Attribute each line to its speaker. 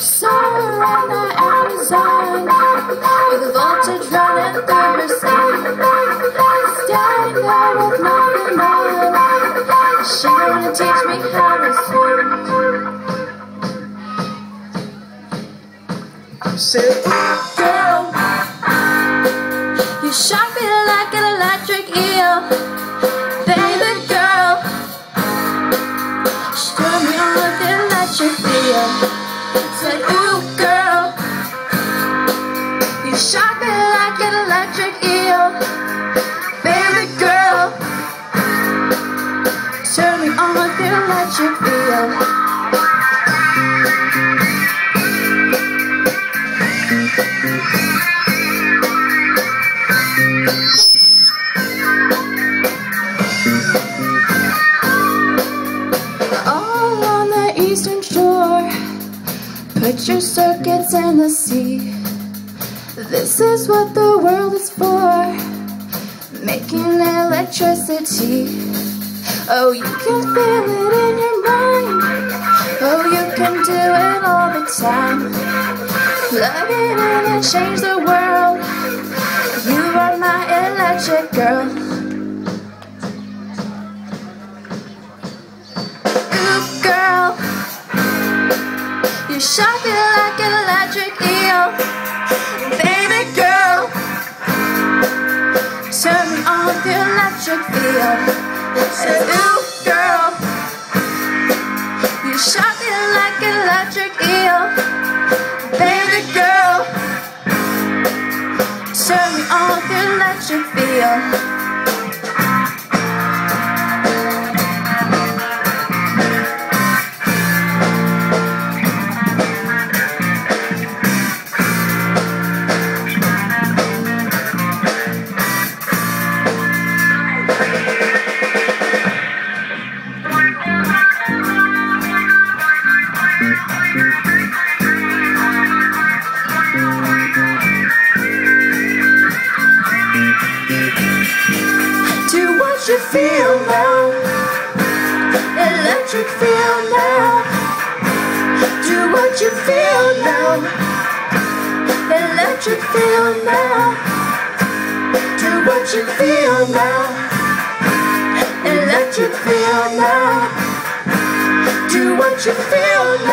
Speaker 1: Somewhere on the Amazon With voltage running through her skin Standing there with nothing on She gonna teach me how to swim.
Speaker 2: Said,
Speaker 1: Girl You shock me like an electric eel. Baby electric feel? Said, ooh girl You shock me like an electric eel. Baby girl Turn me on with the electric feel. all Your circuits in the sea. This is what the world is for. Making electricity. Oh, you can feel it in your mind. Oh, you can do it all the time. Plug it in and change the world. You are my electric girl. You shock me like an electric eel, baby girl. Turn me on electric feel. Ooh, girl, you me like electric eel, baby girl. Turn me on electric feel. You feel now. Electric feel now. Do what you feel now. Electric feel now. Do what you feel now. Electric feel now. Do what you. Electric feel now.